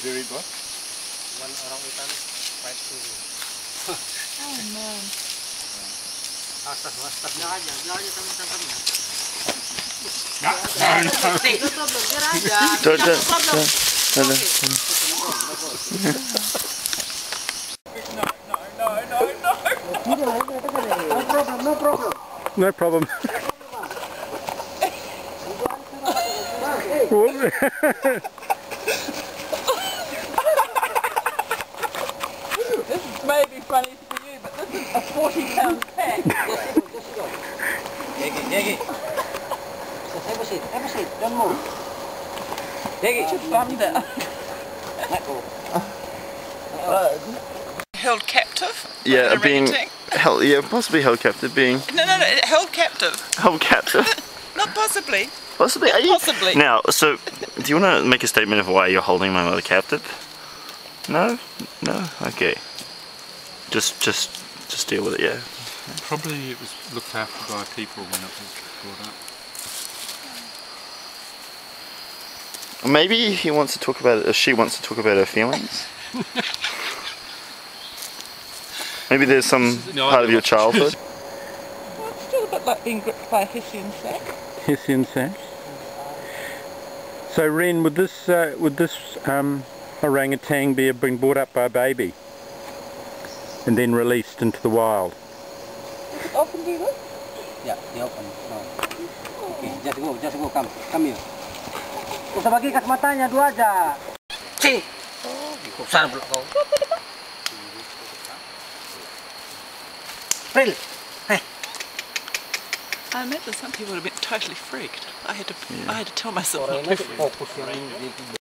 Very what? One orang utan fight to. Oh man. Asas wastab na aja, na aja sama sama. No, problem, biar aja. Don't, No problem. don't, no, no. No problem. May be funny for you, but this is a 40 pound pack. Jackie, Jackie. Have a seat, have a seat, don't move. Jegi, Thunder. let go. held captive. Yeah, a being held, yeah, possibly held captive, being No, no, no, held captive. held captive. Not possibly. Possibly. Are you, Possibly. Now, so, do you want to make a statement of why you're holding my mother captive? No, no. Okay. Just, just, just deal with it. Yeah. Probably it was looked after by people when it was brought up. Maybe he wants to talk about it, or she wants to talk about her feelings. Maybe there's some No, part of your childhood. Well, it's still a bit like being gripped by a hessian sack. Hessian sash. So Ren, would this uh, would this um, orangutan be being brought up by a baby and then released into the wild? Does it often do this? Yeah, they open. No. Okay, just go, just go, come, come here. Usah bagi kacamatanya dua aja. Sini. Oh, besar pula kau. Ril. Eh. I imagine some people would have been totally freaked. I had to, I had to tell myself not to. fokus yang di